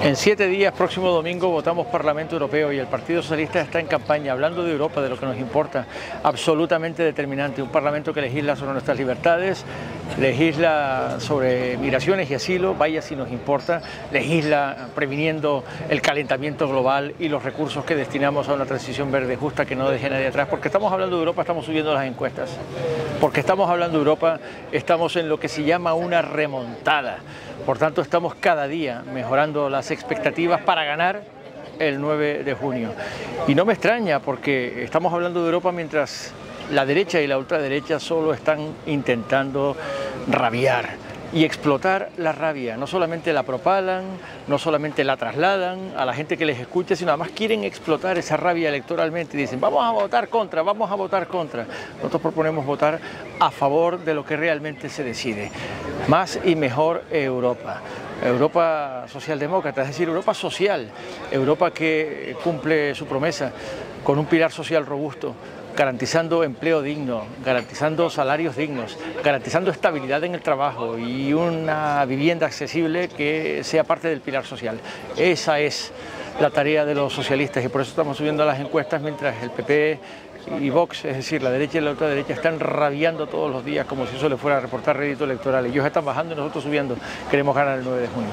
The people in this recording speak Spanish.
En siete días, próximo domingo, votamos Parlamento Europeo y el Partido Socialista está en campaña hablando de Europa, de lo que nos importa, absolutamente determinante. Un Parlamento que legisla sobre nuestras libertades, legisla sobre migraciones y asilo, vaya si nos importa, legisla previniendo el calentamiento global y los recursos que destinamos a una transición verde justa que no deje nadie atrás. Porque estamos hablando de Europa, estamos subiendo las encuestas. Porque estamos hablando de Europa, estamos en lo que se llama una remontada. Por tanto, estamos cada día mejorando las expectativas para ganar el 9 de junio. Y no me extraña porque estamos hablando de Europa mientras la derecha y la ultraderecha solo están intentando rabiar y explotar la rabia. No solamente la propalan, no solamente la trasladan a la gente que les escucha, sino además quieren explotar esa rabia electoralmente y dicen, vamos a votar contra, vamos a votar contra. Nosotros proponemos votar a favor de lo que realmente se decide. Más y mejor Europa. Europa socialdemócrata, es decir, Europa social, Europa que cumple su promesa con un pilar social robusto, garantizando empleo digno, garantizando salarios dignos, garantizando estabilidad en el trabajo y una vivienda accesible que sea parte del pilar social. Esa es la tarea de los socialistas y por eso estamos subiendo las encuestas mientras el PP y Vox, es decir, la derecha y la otra derecha, están rabiando todos los días como si eso le fuera a reportar rédito electoral. Ellos están bajando y nosotros subiendo. Queremos ganar el 9 de junio.